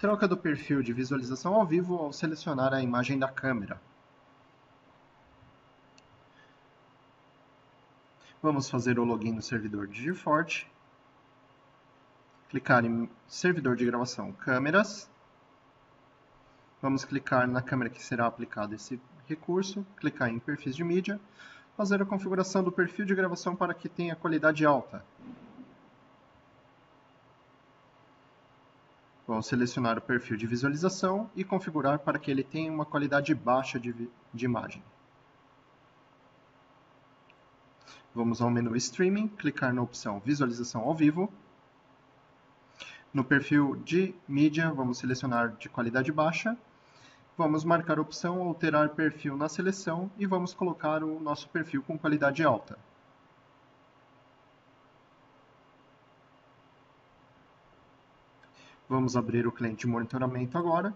Troca do perfil de visualização ao vivo ao selecionar a imagem da câmera. Vamos fazer o login no servidor Digiforte. Clicar em servidor de gravação câmeras. Vamos clicar na câmera que será aplicado esse recurso, clicar em perfis de mídia, fazer a configuração do perfil de gravação para que tenha qualidade alta. Vamos selecionar o perfil de visualização e configurar para que ele tenha uma qualidade baixa de, de imagem. Vamos ao menu Streaming, clicar na opção Visualização ao vivo. No perfil de mídia, vamos selecionar de qualidade baixa. Vamos marcar a opção Alterar perfil na seleção e vamos colocar o nosso perfil com qualidade alta. Vamos abrir o cliente de monitoramento agora.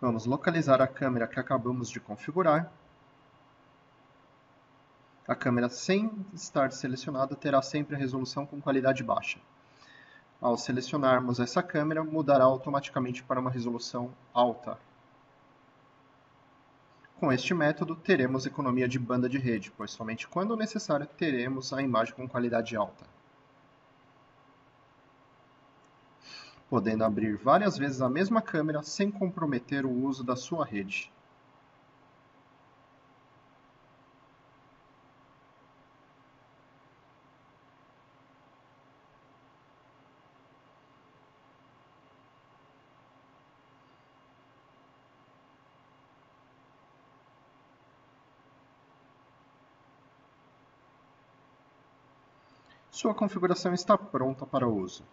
Vamos localizar a câmera que acabamos de configurar. A câmera sem estar selecionada terá sempre a resolução com qualidade baixa. Ao selecionarmos essa câmera, mudará automaticamente para uma resolução alta. Com este método, teremos economia de banda de rede, pois somente quando necessário teremos a imagem com qualidade alta. podendo abrir várias vezes a mesma câmera sem comprometer o uso da sua rede. Sua configuração está pronta para uso.